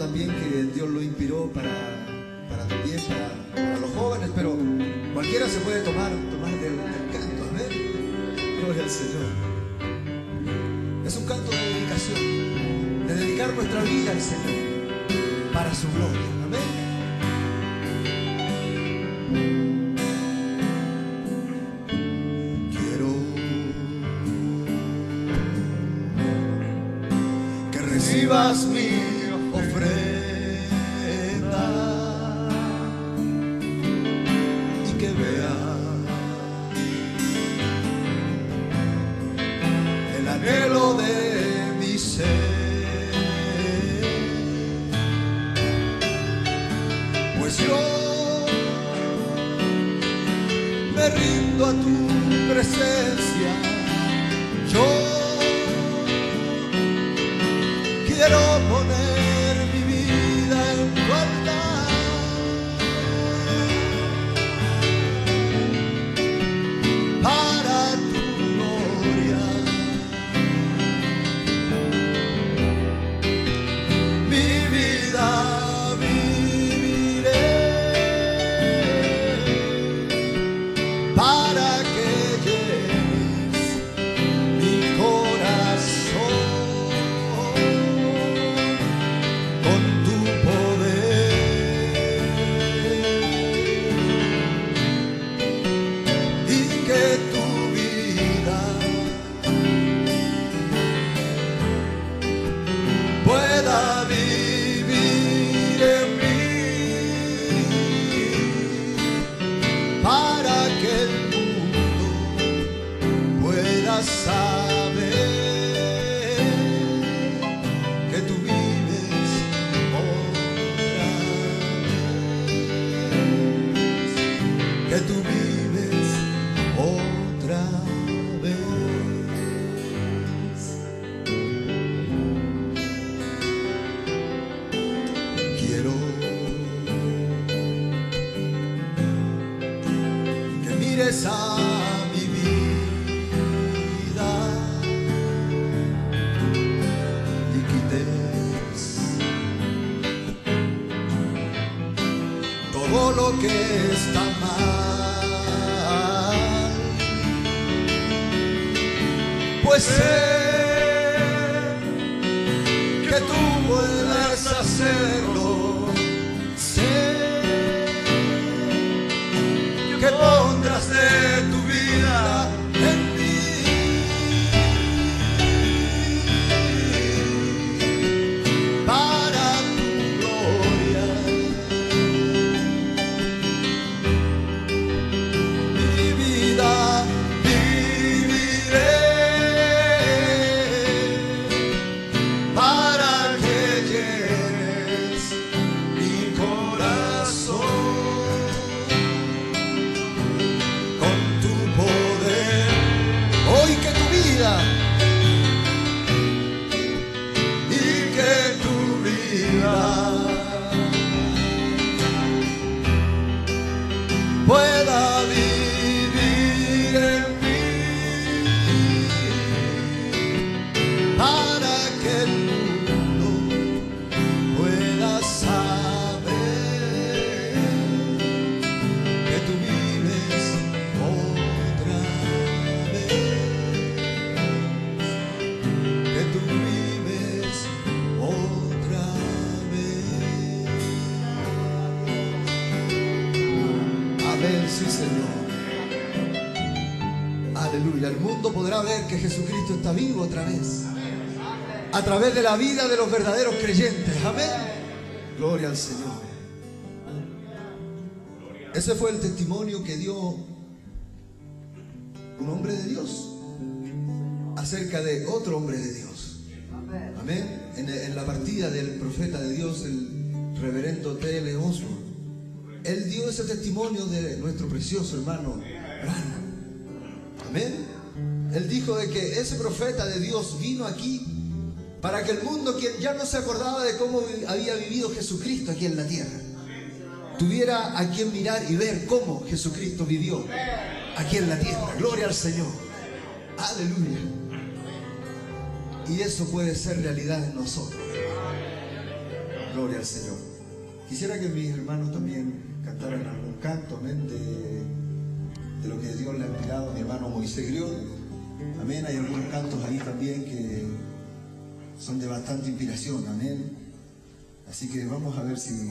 también que Dios lo inspiró para, para también para, los jóvenes, pero cualquiera se puede tomar, tomar del, canto, amén. Gloria al Señor. Es un canto de dedicación, de dedicar nuestra vida al Señor para su gloria, amén. Recibas mi a tu presencia. Yo quiero a mi vida y quites todo lo que está mal. Pues sé que tú puedes hacerlo. Que pondrás de Amén, sí Señor. Aleluya. El mundo podrá ver que Jesucristo está vivo otra vez. A través de la vida de los verdaderos creyentes. Amén. Gloria al Señor. Ese fue el testimonio que dio un hombre de Dios acerca de otro hombre de Dios. Amén. En, la partida del profeta de Dios, el reverendo T.L. Osborne, él dio ese testimonio de nuestro precioso hermano. Amén. Él dijo de que ese profeta de Dios vino aquí para que el mundo, quien ya no se acordaba de cómo había vivido Jesucristo aquí en la tierra, tuviera a quien mirar y ver cómo Jesucristo vivió aquí en la tierra. Gloria al Señor. Aleluya. Y eso puede ser realidad en nosotros. Gloria al Señor. Quisiera que mis hermanos también cantaran algún canto, amén, de, lo que Dios le ha inspirado a mi hermano Moisés Griol. Amén, hay algunos cantos ahí también que son de bastante inspiración, amén. Así que vamos a ver si